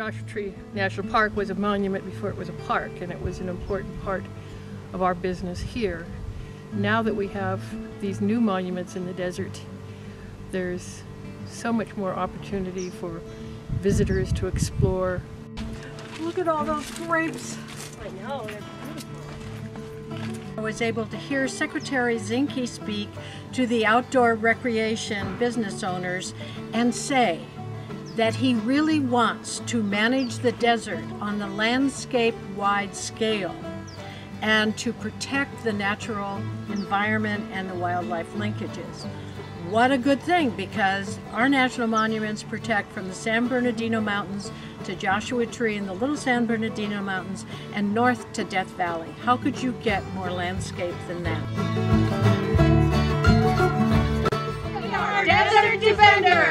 Joshua Tree National Park was a monument before it was a park, and it was an important part of our business here. Now that we have these new monuments in the desert, there's so much more opportunity for visitors to explore. Look at all those grapes. I know, they're beautiful. I was able to hear Secretary Zinke speak to the outdoor recreation business owners and say that he really wants to manage the desert on the landscape wide scale and to protect the natural environment and the wildlife linkages. What a good thing because our national monuments protect from the San Bernardino Mountains to Joshua Tree and the Little San Bernardino Mountains and north to Death Valley. How could you get more landscape than that? Desert Defender!